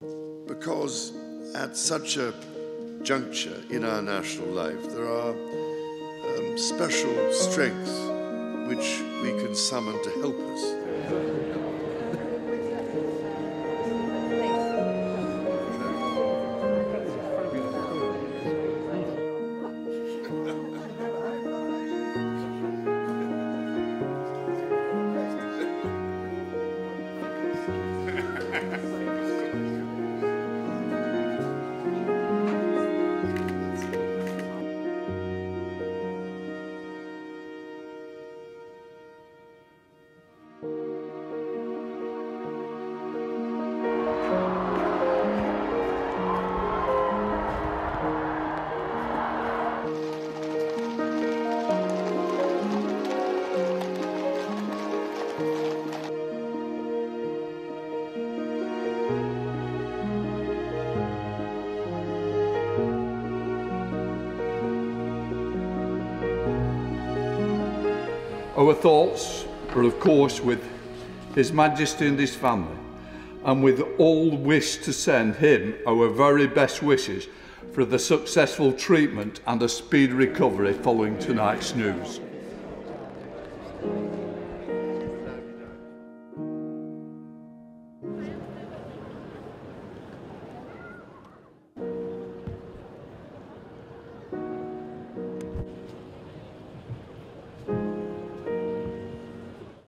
Because at such a juncture in our national life, there are um, special strengths which we can summon to help us. Our thoughts are, of course, with His Majesty and His family, and with all wish to send him our very best wishes for the successful treatment and a speedy recovery following tonight's news.